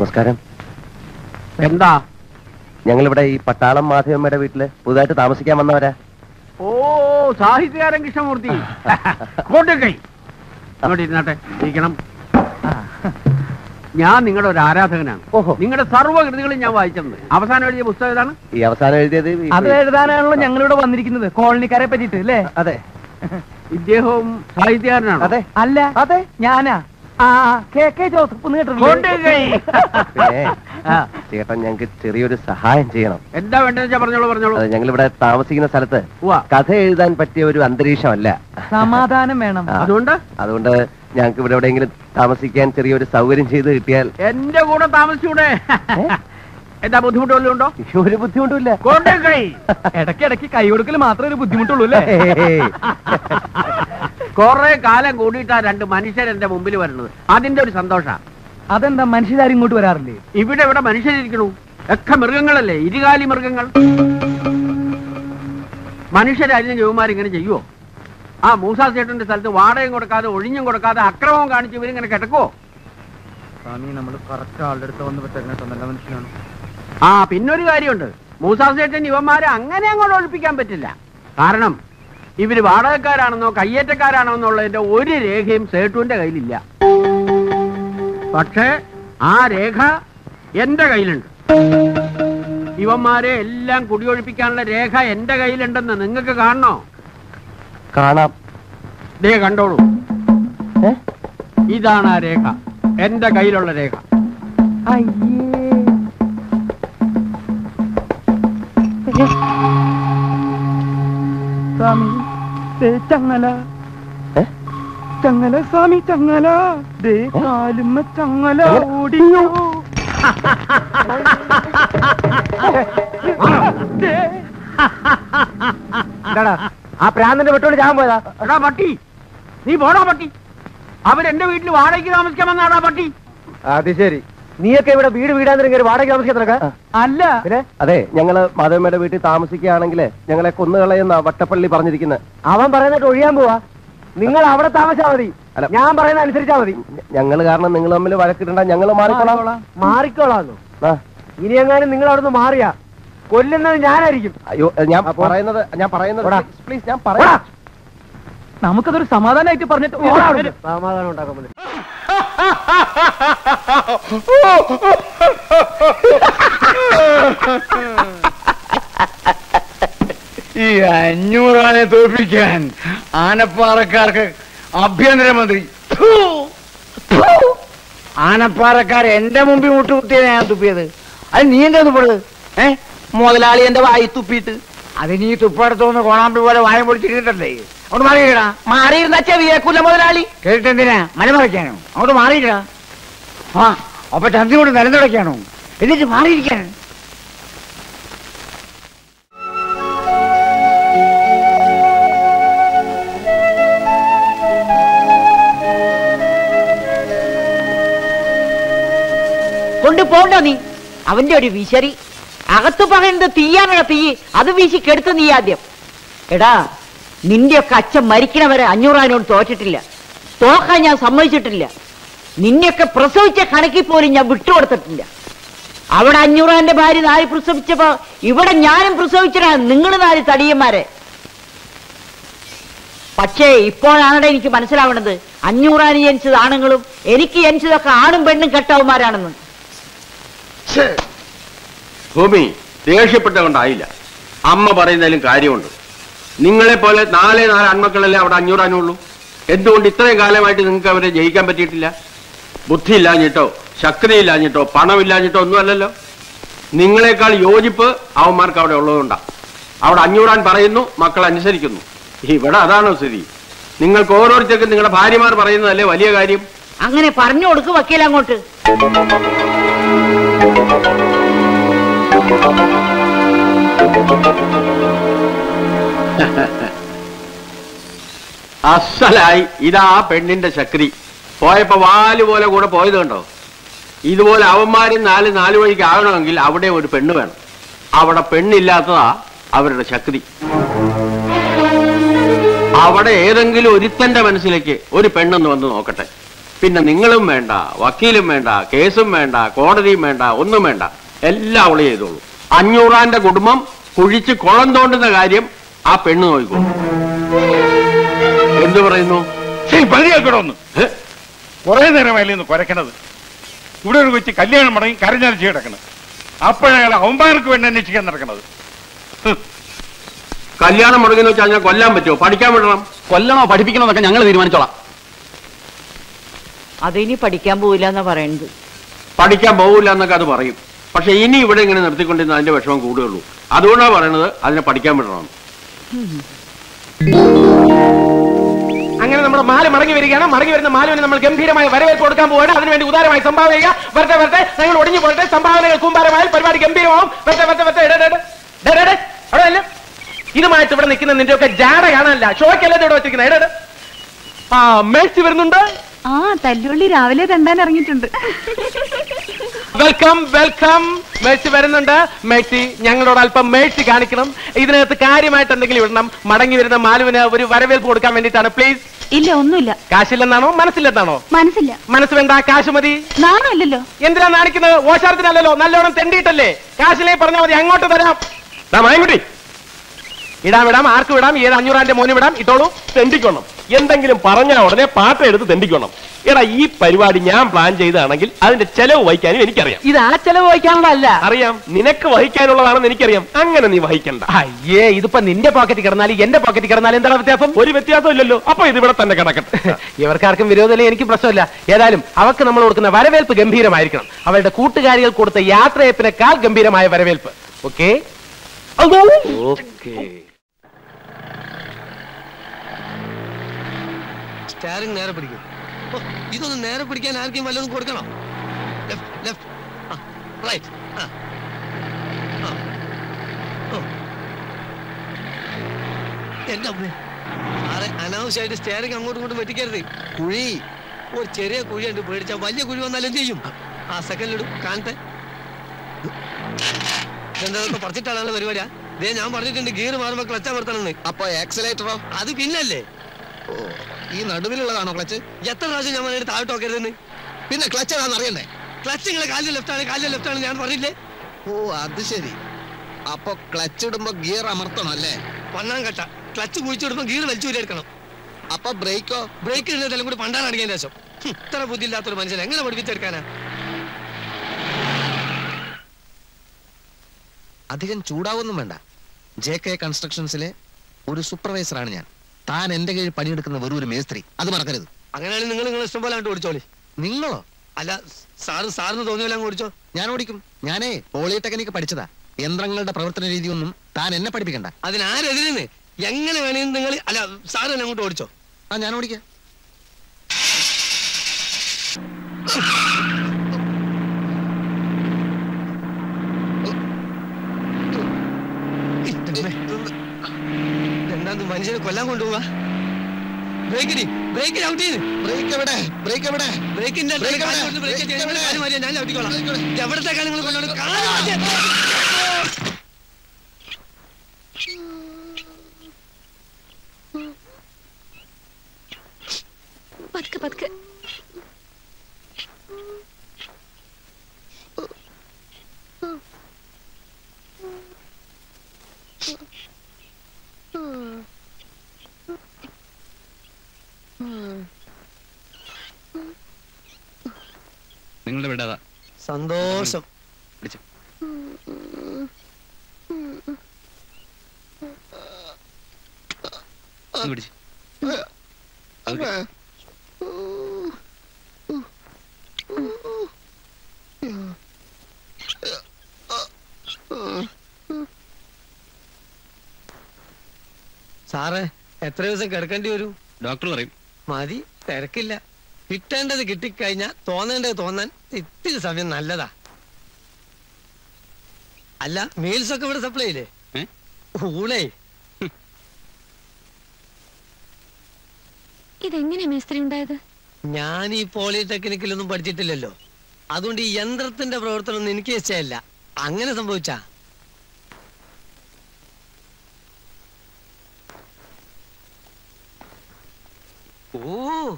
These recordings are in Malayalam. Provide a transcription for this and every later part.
നമസ്കാരം. എന്താ? ഞങ്ങളിവിടെ ഈ പട്ടാളം മാധവമ്മയുടെ വീട്ടിൽ പുതുതായിട്ട് താമസിക്കാൻ വന്നവരാ. ഓ സാഹിത്യകാരൻ കൃഷ്ണമൂർത്തി. അങ്ങോട്ട് കൈ അങ്ങോട്ട് ഇരുന്നാട്ടെ ഇരിക്കണം. ഞാൻ നിങ്ങളുടെ ഒരു ആരാധകനാണ്. ഓഹോ. നിങ്ങളുടെ സർവകൃതികളും ഞാൻ വായിച്ചത് അവസാനം എഴുതിയ പുസ്തകം ഏതാണ്? ഈ അവസാനം എഴുതിയത് ഈ- അത് എഴുതാനാണല്ലോ ഞങ്ങളിവിടെ വന്നിരിക്കുന്നത് കോളനിക്കാരെ പറ്റിട്ട് അല്ലേ? അതെ. ഇദ്ദേഹവും സാഹിത്യകാരനാണ്? അതെ. അല്ല അതെ. ഞാനാ. കെ കെ ജോസഫ് ചേട്ടൻ ഞങ്ങൾക്ക് ചെറിയൊരു സഹായം ചെയ്യണം. എന്താ വേണ്ടെന്ന് പറഞ്ഞോളൂ പറഞ്ഞോളൂ. ഞങ്ങൾ ഇവിടെ താമസിക്കുന്ന സ്ഥലത്ത് കഥ എഴുതാൻ പറ്റിയ ഒരു അന്തരീക്ഷമല്ല. സമാധാനം വേണം. അതുകൊണ്ട്? അതുകൊണ്ട് ഞങ്ങൾക്ക് ഇവിടെ എവിടെയെങ്കിലും താമസിക്കാൻ ചെറിയൊരു സൗകര്യം ചെയ്ത് കിട്ടിയാൽ എന്റെ കൂടെ താമസിച്ചൂടെ? എന്താ ബുദ്ധിമുട്ട് വല്ലതും ഉണ്ടോ? ഒരു ബുദ്ധിമുട്ടില്ല ഇടയ്ക്ക് ഇടയ്ക്ക് ഇടയ്ക്കിടയ്ക്ക് കൈ കൊടുക്കൽ മാത്രമേ ഒരു ബുദ്ധിമുട്ടുള്ളൂ അല്ലേ? കൊറേ കാലം കൂടിയിട്ടാ രണ്ട് മനുഷ്യർ എന്റെ മുമ്പിൽ വരുന്നത്. അതിന്റെ ഒരു സന്തോഷ. അതെന്താ മനുഷ്യരാരും ഇങ്ങോട്ട് വരാറില്ലേ? ഇവിടെ ഇവിടെ മനുഷ്യരിക്കണു ഒക്കെ മൃഗങ്ങളല്ലേ ഇരുകാലി മൃഗങ്ങൾ. മനുഷ്യരായിരുന്നു ജവന്മാർ ഇങ്ങനെ ചെയ്യുവോ? ആ മൂസാ സേട്ടന്റെ സ്ഥലത്ത് വാടകയും കൊടുക്കാതെ ഒഴിഞ്ഞും കൊടുക്കാതെ അക്രമവും കാണിച്ച് ഇവരിങ്ങനെ കിടക്കുവോ? സ്വാമി നമ്മൾ കറക്റ്റ് ആളുടെ അടുത്ത് വന്ന് പറ്റുന്ന നല്ല മനുഷ്യനാണ്. ആ പിന്നൊരു കാര്യമുണ്ട്. മൂസാ സേട്ടൻ ഇവന്മാരെ അങ്ങനെ അങ്ങോട്ട് ഒഴിപ്പിക്കാൻ പറ്റില്ല. കാരണം ഇവർ വാടകക്കാരാണെന്നോ കയ്യേറ്റക്കാരാണോ എന്നുള്ളതിന്റെ ഒരു രേഖയും സേട്ടുവിന്റെ കയ്യിലില്ല. പക്ഷേ ആ രേഖ എന്റെ കയ്യിലുണ്ട്. ഇവന്മാരെ എല്ലാം കുടിയൊഴിപ്പിക്കാനുള്ള രേഖ എന്റെ കയ്യിലുണ്ടെന്ന് നിങ്ങൾക്ക് കാണണോ? കാണാം. ദേ കണ്ടോളൂ? ഇതാണ് ആ രേഖ. എന്റെ കയ്യിലുള്ള രേഖ. അയ്യേ. സ്വാമി. ദേ ചങ്ങല? ചങ്ങല സ്വാമി ചങ്ങല. ദേ കാലുമ്മ ചങ്ങല ഓടിയോ. ആ പ്രാന്തന്റെ വെട്ടോട് ഞാൻ പോയതാ? എടാ പട്ടി. നീ പോടാ പട്ടി. അവരെന്റെ വീട്ടിൽ വാടകയ്ക്ക് താമസിക്കാമെന്നാടാ പട്ടി. അത് ശരി. നീയൊക്കെ ഇവിടെ വീട് വീടാൻ വാടക താമസിക്കാൻ അല്ല. അതെ ഞങ്ങൾ മാധവമ്മയുടെ വീട്ടിൽ താമസിക്കുകയാണെങ്കിൽ ഞങ്ങളെ കൊന്നുകളയുന്ന വട്ടപ്പള്ളി പറഞ്ഞിരിക്കുന്നത് അവൻ പറയുന്നിട്ട് ഒഴിയാൻ പോവാ. നിങ്ങൾ അവിടെ താമസിച്ചാ മതി. അല്ല. ഞാൻ പറയുന്ന അനുസരിച്ചാ മതി. ഞങ്ങൾ കാരണം നിങ്ങൾ തമ്മിൽ വഴക്കിടണ്ട ഞങ്ങൾ മാറിക്കോളാം. മാറിക്കോളാന്നു. ഇനി എങ്ങാനും നിങ്ങൾ അവിടുന്ന് മാറിയാ. കൊല്ലുന്നത് ഞാനായിരിക്കും. അയ്യോ ഞാൻ പറയുന്നത് ഞാൻ പറയുന്നത് പ്ലീസ് ഞാൻ പറയാം നമുക്കതൊരു സമാധാനമായിട്ട് പറഞ്ഞിട്ട് സമാധാനം ഉണ്ടാക്കാൻ ഈ അഞ്ഞൂറാനെ തോൽപ്പിക്കാൻ ആനപ്പാറക്കാർക്ക് ആഭ്യന്തരമന്ത്രി. ആനപ്പാറക്കാർ എന്റെ മുമ്പിൽ മുട്ടുകുത്തിയാണ് ഞാൻ തുപ്പിയത്. അത് നീ എന്താ തുപ്പത് ഏ? മുതലാളി എന്റെ വായി തുപ്പിയിട്ട് അത് നീ തുപ്പടത്തോന്ന് കോണാമ്പി പോലെ വായം പൊളിച്ചിരുന്നിട്ടല്ലേ? അങ്ങോട്ട് മാറിയിടാ മാറിയിരുന്ന ചെവിയേക്കൂല മുതലാളി. കേട്ടിട്ടെന്തിനാ? മലമറയ്ക്കാനോ അങ്ങോട്ട് മാറിയിടാ ആ അപ്പൊ ചന്തി കൊണ്ട് നിലനിടയ്ക്കാണോ എന്നിട്ട് മാറിയിരിക്കാൻ. കൊണ്ടുപോണ്ട നീ? അവന്റെ ഒരു വിശറി അകത്ത് പറയുന്നത് തീയാണോ തീ. അത് വീശി കെടുത്തു നീ ആദ്യം. എടാ നിന്റെയൊക്കെ അച്ഛൻ മരിക്കണവരെ അഞ്ഞൂറാനോട് തോറ്റിട്ടില്ല. തോക്കാൻ ഞാൻ സമ്മതിച്ചിട്ടില്ല. നിന്നെയൊക്കെ പ്രസവിച്ച കണക്കിൽ പോലും ഞാൻ വിട്ടുകൊടുത്തിട്ടില്ല. അവിടെ അഞ്ഞൂറാന്റെ ഭാര്യ നാല് പ്രസവിച്ചപ്പോ ഇവിടെ ഞാനും പ്രസവിച്ചടാ നിങ്ങൾ നാല് തടിയന്മാരെ. പക്ഷേ ഇപ്പോഴാണ് എനിക്ക് മനസ്സിലാവണത്. അഞ്ഞൂറാന് ജനിച്ചത് ആണുങ്ങളും എനിക്ക് ജനിച്ചതൊക്കെ ആണും പെണ്ണും കെട്ടവന്മാരാണെന്ന്. ഭൂമി ദേഷ്യപ്പെട്ടുകൊണ്ടായില്ല അമ്മ പറയുന്നതിലും കാര്യമുണ്ട്. നിങ്ങളെ പോലെ നാലേ നാല് ആൺമക്കളല്ലേ അവിടെ അഞ്ഞൂറാനുള്ളൂ എന്തുകൊണ്ട് ഇത്രയും കാലമായിട്ട് നിങ്ങൾക്ക് അവരെ ജയിക്കാൻ പറ്റിയിട്ടില്ല? ബുദ്ധി ഇല്ലാഞ്ഞിട്ടോ ശക്തി ഇല്ലാഞ്ഞിട്ടോ പണമില്ലാഞ്ഞിട്ടോ ഒന്നുമല്ലല്ലോ. നിങ്ങളെക്കാൾ യോജിപ്പ് അവന്മാർക്ക് അവിടെ ഉള്ളതുകൊണ്ടാ. അവിടെ അഞ്ഞൂറാൻ പറയുന്നു മക്കൾ അനുസരിക്കുന്നു. ഇവിടെ അതാണോ സ്ഥിതി? നിങ്ങൾക്ക് ഓരോരുത്തർക്കും നിങ്ങളുടെ ഭാര്യമാർ പറയുന്നതല്ലേ വലിയ കാര്യം? അങ്ങനെ പറഞ്ഞു കൊടുക്ക് വക്കീൽ അങ്ങോട്ട് അസലായി ഇതാ പെണ്ണിന്റെ ശക്തി പോയപ്പോ വാൽ പോലെ കൂടെ പോയത് കണ്ടോ? ഇതുപോലെ അവന്മാരും നാല് നാല് വഴിക്ക് ആകണമെങ്കിൽ അവിടെ ഒരു പെണ്ണ് വേണം. അവിടെ പെണ്ണില്ലാത്തതാ അവരുടെ ശക്തി അവിടെ ഏതെങ്കിലും ഒരുത്തന്റെ മനസ്സിലേക്ക് ഒരു പെണ്ണെന്ന് വന്ന് നോക്കട്ടെ. പിന്നെ നിങ്ങളും വേണ്ട വക്കീലും വേണ്ട കേസും വേണ്ട കോടതിയും വേണ്ട ഒന്നും വേണ്ട. എല്ലാം അവളെ ചെയ്തോളൂ. അഞ്ഞൂറാന്റെ കുടുംബം കുഴിച്ച് കുളം തോണ്ടുന്ന കാര്യം ആ പെണ്ണ് നോക്കിക്കോളൂ എന്തു പറയുന്നു? പതിയാക്കണമെന്ന് ഏ? കുറെ നേരമായില്ലേ ഒന്ന് കുരക്കണത്. ഇവിടെ ഒരു കൊച്ചു കല്യാണം മടങ്ങി കരഞ്ഞരച്ച് കിടക്കണത് അപ്പോഴെ അവന്മാർക്ക് വേണ്ടി അന്വേഷിക്കാൻ നടക്കണത്. കല്യാണം മുടങ്ങി വെച്ചാൽ ഞാൻ കൊല്ലാൻ പറ്റുമോ? പഠിക്കാൻ വിടണം. കൊല്ലണോ പഠിപ്പിക്കണോ എന്നൊക്കെ ഞങ്ങൾ തീരുമാനിച്ചോളാം. അതിനി പഠിക്കാൻ പോവില്ല എന്നാ പറയുന്നത്. പഠിക്കാൻ പോവില്ല എന്നൊക്കെ അത് പറയും. പക്ഷെ ഇനി ഇവിടെ ഇങ്ങനെ നിർത്തിക്കൊണ്ടിരുന്ന അതിന്റെ വിഷമം കൂടുകയുള്ളൂ അതുകൊണ്ടാണ് പറയണത് അതിനെ പഠിക്കാൻ വിടണം. അങ്ങനെ നമ്മുടെ മാല മടങ്ങി വരികയാണ്. മടങ്ങി വരുന്ന മാലുവിന് നമ്മൾ ഗംഭീരമായി വരവേൽപ്പ് കൊടുക്കാൻ പോവുകയാണ്. അതിനുവേണ്ടി ഉദാരമായി സംഭാവന ചെയ്യുക. വരട്ടെ വരട്ടെ. നിങ്ങൾ ഒടിഞ്ഞു പോരട്ടെ സംഭാവനകൾ കൂമ്പാരമായാൽ പരിപാടി ഗംഭീരമാവും. വരട്ടെ വരട്ടെ വരട്ടെ. അവിടെ അല്ല ഇതുമായിട്ട് ഇവിടെ നിൽക്കുന്ന നിന്റെ ഒക്കെ ജാട കാണാനല്ല. ഷോക്കല്ലേ ഇവിടെ വെച്ചിരിക്കുന്നത്? എടേ. ആ മേഴ്സി വരുന്നുണ്ട്. ആ തല്ലുള്ളി രാവിലെ തണ്ടാൻ ഇറങ്ങിയിട്ടുണ്ട്. വെൽക്കം വെൽക്കം മേഴ്സി വരുന്നുണ്ട്. മേഴ്സി ഞങ്ങളോട് അല്പം മേഴ്സി കാണിക്കണം. ഇതിനകത്ത് കാര്യമായിട്ട് എന്തെങ്കിലും ഇടണം. മടങ്ങി വരുന്ന മാലുവിന് ഒരു വരവേൽപ്പ് കൊടുക്കാൻ വേണ്ടിട്ടാണ് പ്ലീസ് ഇല്ല ഒന്നുമില്ല. കാശില്ലെന്നാണോ? മനസ്സില്ലെന്നാണോ? മനസ്സില്ല. മനസ്സ് വേണ്ട കാശ് മതി. നാണമില്ലല്ലോ. എന്തിനാ നാണിക്കുന്നത്? ഓശാരത്തിനല്ലല്ലോ. നല്ലോണം തെണ്ടിയിട്ടല്ലേ? കാശിലേ പറഞ്ഞാൽ മതി. അങ്ങോട്ട് തരാം. ഇടാം ഇടാം ആർക്ക് വിടാം? ഏത് അഞ്ഞൂറാന്റെ മോന് വിടാം? ഇട്ടോളൂ തെണ്ടിക്കണം എന്തെങ്കിലും പറഞ്ഞാൽ ഉടനെ പാട്ട എടുത്ത് തെണ്ടിക്കണം എടാ ഈ പരിപാടി ഞാൻ പ്ലാൻ ചെയ്താണെങ്കിൽ അതിന്റെ ചെലവ് വഹിക്കാനും എനിക്കറിയാം. ഇത് ആ ചെലവ് വഹിക്കാനുള്ളതല്ല. അറിയാം നിനക്ക് വഹിക്കാനുള്ളതാണെന്ന് എനിക്കറിയാം. അങ്ങനെ നീ വഹിക്കണ്ട. അയ്യേ ഇതിപ്പോ നിന്റെ പോക്കറ്റ് കിടന്നാലും എന്റെ പോക്കറ്റ് കിടന്നാലും എന്താണ് വ്യത്യാസം? ഒരു വ്യത്യാസം ഇല്ലല്ലോ അപ്പൊ ഇത് ഇവിടെ തന്നെ കിടക്കട്ടെ. ഇവർക്കാർക്കും വിരോധമില്ല? എനിക്ക് പ്രശ്നമില്ല. ഏതായാലും അവർക്ക് നമ്മൾ കൊടുക്കുന്ന വരവേൽപ്പ് ഗംഭീരമായിരിക്കണം. അവരുടെ കൂട്ടുകാരികൾ കൊടുത്ത യാത്രയപ്പിനേക്കാൾ ഗംഭീരമായ വരവേൽപ്പ്. ഓക്കെ ഓക്കെ സ്റ്റാറിങ് നേരെ പിടിക്കും. ഇതൊന്നും നേരെ പിടിക്കാൻ ആർക്കും വല്ലതും കൊടുക്കണം? ലെഫ്റ്റ് ലെഫ്റ്റ് ആ റൈറ്റ് ആ. എന്റെ അമ്മേ സാറെ അനാവശ്യമായിട്ട് സ്റ്റാറിങ് അങ്ങോട്ടും ഇങ്ങോട്ടും വെട്ടിക്കരുത്. കുഴി ഒരു ചെറിയ കുഴി ഉണ്ട് പേടിച്ചാൽ വലിയ കുഴി വന്നാലും എന്ത് ചെയ്യും? ആ സെക്കൻഡിലിടും കാണട്ടെ. എന്താ പരിപാടിയാ? ദേ ഞാൻ പറഞ്ഞിട്ടുണ്ട് ഗിയർ ക്ലച്ച് അമർത്തണമെന്ന്. അപ്പൊ ആക്സിലേറ്ററോ അത് പിന്നല്ലേ? ഈ നടുവിലുള്ളതാണോ ക്ലച്ച്? എത്ര പ്രാവശ്യം ഞാൻ പറഞ്ഞിട്ട് താഴോട്ട് നോക്കരുതെന്ന്? പിന്നെ ക്ലച്ച് ഏതാണെന്ന് അറിയണ്ടേ? ക്ലച്ച് നിങ്ങളെ കാലിൽ ലെഫ്റ്റ് ആണ് കാലിൽ ലെഫ്റ്റ് ആണ് ഞാൻ പറഞ്ഞില്ലേ? ഓ അത് ശരി. അപ്പൊ ക്ലച്ച് ഇടുമ്പോ ഗിയർ അമർത്തണം അല്ലേ? പണ്ണാൻ കട്ട ക്ലച്ച് കുഴിച്ചിടുമ്പോ ഗിയർ വലിച്ചു എടുക്കണം. അപ്പൊ ബ്രേക്കോ? ബ്രേക്ക് ഇടുന്നതെല്ലാം കൂടി പണ്ടാൻ അടങ്ങിയതിന് ശേഷം. ഇത്ര ബുദ്ധി ഇല്ലാത്തൊരു മനുഷ്യൻ എങ്ങനെ പഠിപ്പിച്ചെടുക്കാനാ? അധികം ചൂടാവൊന്നും വേണ്ട. ജെ കെ കൺസ്ട്രക്ഷൻസിലെ ഒരു സൂപ്പർവൈസറാണ് ഞാൻ. താൻ എന്റെ കീഴിൽ പണിയെടുക്കുന്ന വെറും ഒരു മേസ്ത്രി. അത് മറക്കരുത്. അങ്ങനെയാണെങ്കിൽ നിങ്ങൾ നിങ്ങൾ ഇഷ്ടം പോലെ അങ്ങോട്ട് ഓടിച്ചോളി. നിങ്ങളോ? അല്ല സാറ് സാറിന് തോന്നിയല്ല അങ്ങ് ഓടിച്ചോ. ഞാൻ ഓടിക്കും. ഞാനേ പോളിടെക്നിക് പഠിച്ചതാ. യന്ത്രങ്ങളുടെ പ്രവർത്തന രീതിയൊന്നും താൻ എന്നെ പഠിപ്പിക്കണ്ട. അതിനാരെതിരെ എങ്ങനെ വേണമെങ്കിൽ നിങ്ങൾ അല്ല സാറ് തന്നെ അങ്ങോട്ട് ഓടിച്ചോ. ആ ഞാൻ ഓടിക്കാം എന്താ മനുഷ്യനെ കൊല്ലാൻ കൊണ്ടുപോവാ. ബ്രേക്കിന് ബ്രേക്കിന് ഔട്ട് ചെയ്ത്. ബ്രേക്ക് എവിടെ? ബ്രേക്ക് എവിടെ? ബ്രേക്കിന്റെ ബ്രേക്ക് എവിടത്തെ കാര്യങ്ങൾ ബ്രേക്ക് എവിടെ? കാൽ മാറിയാ ഞാൻ ഔട്ടിക്കോളാം എവിടത്തേക്കാണ് നിങ്ങൾ കൊണ്ടുപോകുന്നത് കാൽ മാറ്റിയാ. പതുക്കെ പതുക്കെ നിങ്ങളുടെ വിടാതാ സന്തോഷം. സാറേ എത്ര ദിവസം കിടക്കേണ്ടി വരും? ഡോക്ടർ പറയും. മതി തിരക്കില്ല. കിട്ടേണ്ടത് കിട്ടിക്കഴിഞ്ഞാൽ തോന്നേണ്ടത് തോന്നാൻ ഇത്തിരി സമയം നല്ലതാ. അല്ല മീൽസ് ഒക്കെ ഇവിടെ സപ്ലൈ ഇല്ലേ? ഊളേ ഊണേ. ഇതെങ്ങനെ മേസ്ത്രി ഉണ്ടായത്? ഞാൻ ഈ പോളിടെക്നിക്കിലൊന്നും പഠിച്ചിട്ടില്ലല്ലോ. അതുകൊണ്ട് ഈ യന്ത്രത്തിന്റെ പ്രവർത്തനം ഒന്നും എനിക്ക് വെച്ചല്ല അങ്ങനെ സംഭവിച്ചാ ഓ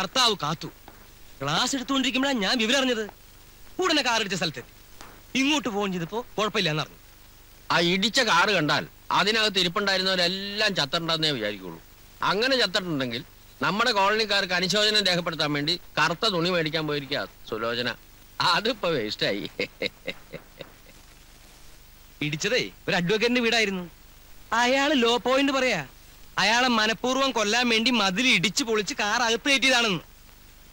കർത്താവ് കാത്തു. ക്ലാസ് എടുത്തുകൊണ്ടിരിക്കുമ്പോഴാണ് ഞാൻ വിവരം അറിഞ്ഞത്. ഉടനെ കാർ അടിച്ച സ്ഥലത്തെത്തി ഇങ്ങോട്ട് ഫോൺ ചെയ്തപ്പോ കുഴപ്പമില്ല അറിഞ്ഞു. ആ ഇടിച്ച കാറ് കണ്ടാൽ അതിനകത്ത് ഇരിപ്പുണ്ടായിരുന്നവരെല്ലാം ചത്തണ്ടെന്നേ വിചാരിക്കുള്ളൂ. അങ്ങനെ ചത്തിട്ടുണ്ടെങ്കിൽ നമ്മുടെ കോളനിക്കാർക്ക് അനുശോചനം രേഖപ്പെടുത്താൻ വേണ്ടി കറുത്ത തുണി മേടിക്കാൻ പോയിരിക്കുക സുലോചന. അതിപ്പോ വേസ്റ്റായി ഇടിച്ചതേ ഒരു അഡ്വക്കേറ്റിന്റെ വീടായിരുന്നു. അയാൾ ലോ പോയിന്റ് പറയാ. അയാളെ മനഃപൂർവം കൊല്ലാൻ വേണ്ടി മതിൽ ഇടിച്ചു പൊളിച്ച് കാർ അകത്ത് കയറ്റിയതാണെന്ന്.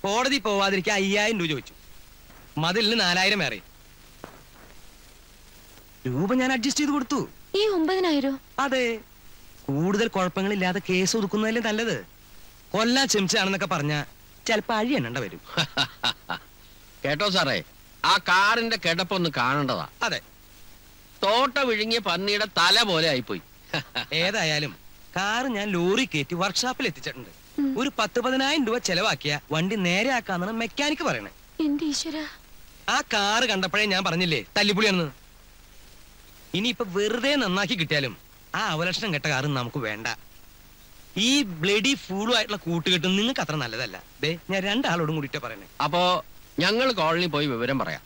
കോടതി പോവാതിരിക്കാൻ അയ്യായിരം രൂപ ചോദിച്ചു. മതിലിന് നാലായിരം വേറെ. രൂപ ഞാൻ അഡ്ജസ്റ്റ് ചെയ്ത് കൊടുത്തു. ഈ ഒമ്പതിനായിരോ? അതെ. കൂടുതൽ കുഴപ്പങ്ങളില്ലാതെ കേസ് ഒതുക്കുന്നതല്ലേ നല്ലത്. കൊല്ലാൻ ചെമിച്ചാണെന്നൊക്കെ പറഞ്ഞ ചിലപ്പോ അഴി എണ്ണണ്ട വരും. കേട്ടോ സാറേ ആ കാറിന്റെ കിടപ്പൊന്ന് കാണേണ്ടതാ. അതെ. തോട്ട വിഴുങ്ങിയ പന്നിയുടെ തല പോലെ ആയിപ്പോയി. ഏതായാലും കാറ് ഞാൻ ലോറി കയറ്റി വർക്ക്ഷോപ്പിൽ എത്തിച്ചിട്ടുണ്ട്. ഒരു പത്ത് പതിനായിരം രൂപ ചെലവാക്കിയ വണ്ടി നേരെ ആക്കാന്നാണ് മെക്കാനിക്ക് പറയണേ. എന്റെ ഈശ്വര. ആ കാറ് കണ്ടപ്പോഴേ ഞാൻ പറഞ്ഞില്ലേ തല്ലിപ്പുളിയാണെന്ന്. ഇനിയിപ്പൊ വെറുതെ നന്നാക്കി കിട്ടിയാലും ആ അവലക്ഷണം കെട്ട കാറ് നമുക്ക് വേണ്ട. ഈ ബ്ലഡി ഫൂളും ആയിട്ടുള്ള കൂട്ടുകെട്ടും നിങ്ങൾക്ക് അത്ര നല്ലതല്ല. ദേ ഞാൻ രണ്ടാളോടും കൂടിയിട്ട് പറയണേ. അപ്പോ ഞങ്ങൾ കോളനി പോയി വിവരം പറയാം.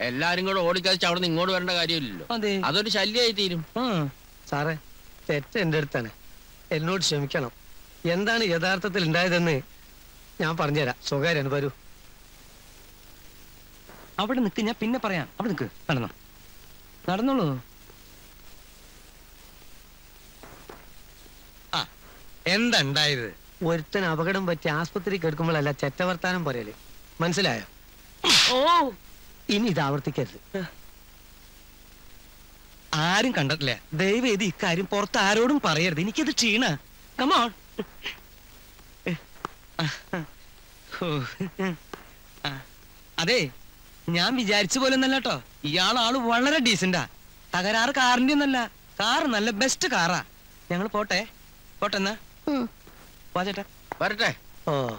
എല്ലാരും കൂടെ ഓടിക്കാതെ അവിടെ നിന്ന് ഇങ്ങോട്ട് വരേണ്ട കാര്യമില്ലല്ലോ. അതെ. അതൊരു ശല്യമായി തീരും. സാറേ തെറ്റ് എന്റെ അടുത്താണ്. എന്നോട് ക്ഷമിക്കണം. എന്താണ് യഥാർത്ഥത്തിൽ ഉണ്ടായതെന്ന് ഞാൻ പറഞ്ഞുതരാം. സ്വകാര്യാണ് വരൂ. അവിടെ നിൽക്ക് ഞാൻ പിന്നെ പറയാം. അവിടെ നിൽക്ക് നടന്നോ. നടന്നോളൂ. ആ എന്താ ഉണ്ടായത്? ഒരുത്തൻ അപകടം പറ്റി ആസ്പത്രിക്ക് എടുക്കുമ്പോഴല്ല ചെറ്റവർത്താനം പറയൽ. മനസ്സിലായോ? ഓ. ഇനി ഇത് ആവർത്തിക്കരുത്. ആരും കണ്ടിട്ടില്ല. ദയവ് ചെയ്ത് ഇക്കാര്യം പുറത്ത് ആരോടും പറയരുത്. എനിക്കത് ക്ഷീണ. കമോൺ അതെ ഞാൻ വിചാരിച്ച പോലെ ഒന്നല്ല കേട്ടോ. ഇയാൾ ആൾ വളരെ ഡീസന്റാ. തകരാറ് കാറിന്റെ ഒന്നല്ല. കാർ നല്ല ബെസ്റ്റ് കാറാ. ഞങ്ങൾ പോട്ടെ. പോട്ടെന്നാ? വാ വരട്ടെ. ഓ.